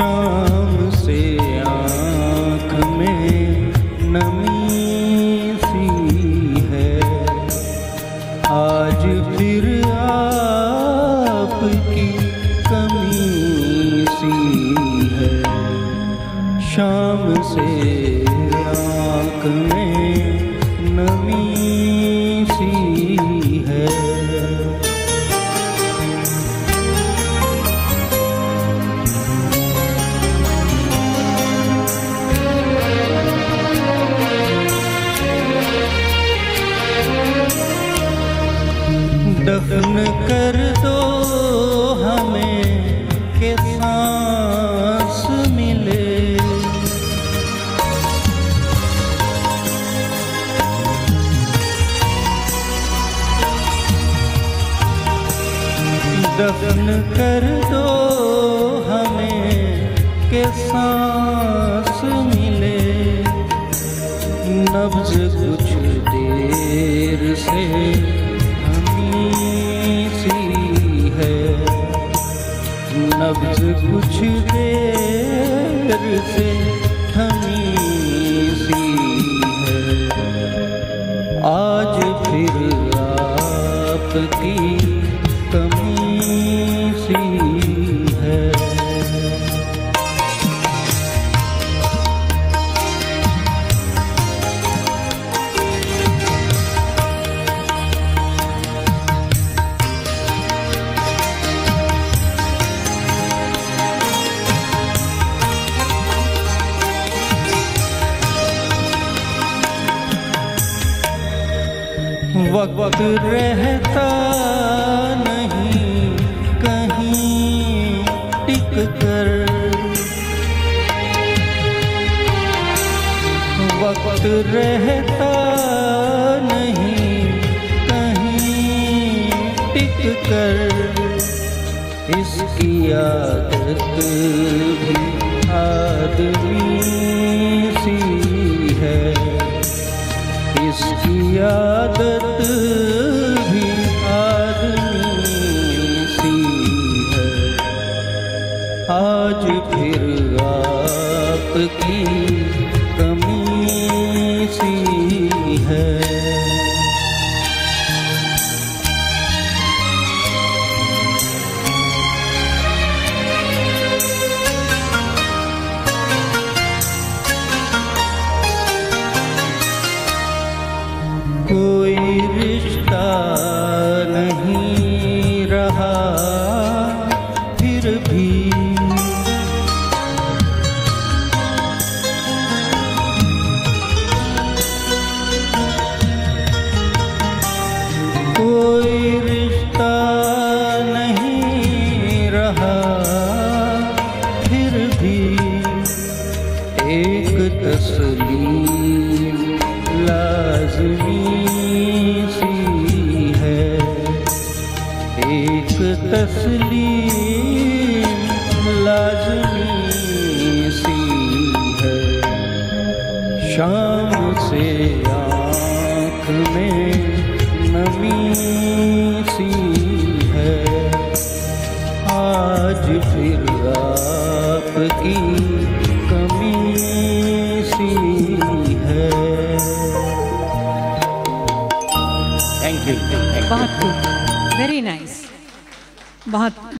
शाम से आँख में नमी सी है। आज फिर आपकी कमी सी है। शाम से आँख में दफन कर दो हमें, के सांस मिले। नब्ज कुछ देर से हमी सी है। नब्ज कुछ देर से हमी सी है। आज फिर आपकी कमी वक्त रहता नहीं, कहीं टिक कर। वक्त रहता नहीं, कहीं टिक कर। इसकी आदत भी, आदमी आपकी कमी सी है। तस्लीम लाजमी सी है। शाम से आँख में नमी सी है। आज फिर आपकी कमी सी है। थैंक यू बहुत खूब वेरी नाइस बहुत